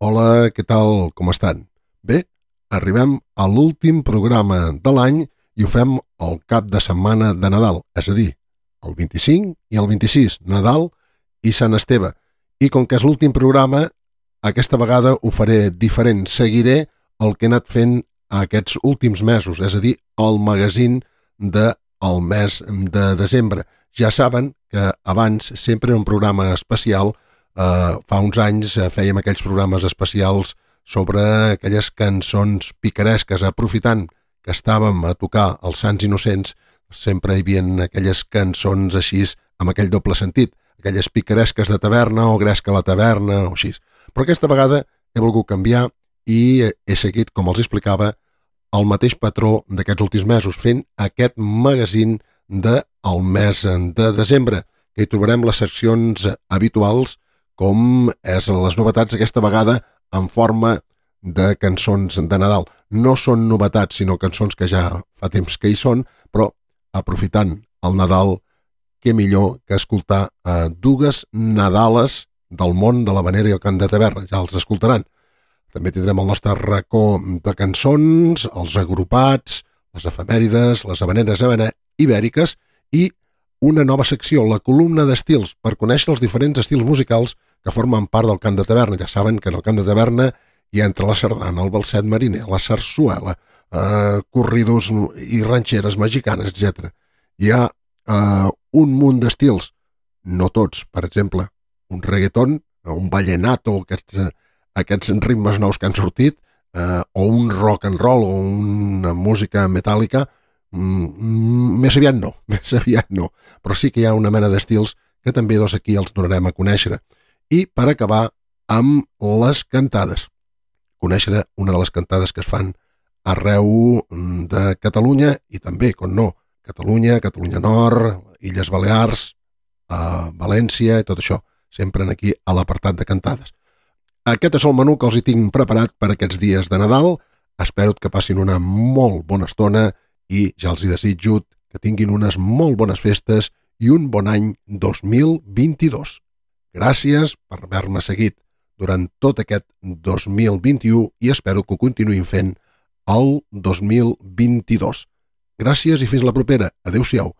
Hola, què tal? Com estan? Bé, arribem a l'últim programa de l'any i ho fem al cap de setmana de Nadal, és a dir, el 25 i el 26, Nadal i Sant Esteve. I com que és l'últim programa, aquesta vegada ho faré diferent. Seguiré el que he anat fent aquests últims mesos, és a dir, el magazín del de mes de desembre. Ja saben que abans sempre era un programa especial, eh, fa uns anys eh, fèiem aquells programes especials sobre aquelles cançons picaresques, aprofitant que estàvem a tocar els Sants Innocents, sempre hi havia aquelles cançons així amb aquell doble sentit, aquelles picaresques de taverna o gresca a la taverna o així. Però aquesta vegada he volgut canviar i he seguit, com els explicava, el mateix patró d'aquests últims mesos, fent aquest magazín del de mes de desembre, que hi trobarem les seccions habituals, com és les novetats aquesta vegada en forma de cançons de Nadal. No són novetats, sinó cançons que ja fa temps que hi són, però aprofitant el Nadal, què millor que escoltar eh, dues Nadales del món de la Vanera i el Cant de Taverna. Ja els escoltaran. També tindrem el nostre racó de cançons, els agrupats, les efemèrides, les habaneres ibèriques i una nova secció, la columna d'estils, per conèixer els diferents estils musicals que formen part del cant de taverna. Ja saben que en el cant de taverna hi entra la sardana, el balset mariner, la sarsuela, eh, corridos i ranxeres mexicanes, etc. Hi ha eh, un munt d'estils, no tots, per exemple, un reggaeton, un vallenato, aquests, aquests ritmes nous que han sortit, eh, o un rock and roll, o una música metàl·lica, mm, més aviat no, més aviat no, però sí que hi ha una mena d'estils que també dos aquí els donarem a conèixer. I per acabar amb les cantades. Conèixer una de les cantades que es fan arreu de Catalunya i també, com no, Catalunya, Catalunya Nord, Illes Balears, a València i tot això, sempre aquí a l'apartat de cantades. Aquest és el menú que els hi tinc preparat per aquests dies de Nadal. Espero que passin una molt bona estona i ja els hi desitjo que tinguin unes molt bones festes i un bon any 2022. Gràcies per haver-me seguit durant tot aquest 2021 i espero que ho continuïn fent el 2022. Gràcies i fins la propera. Adéu-siau.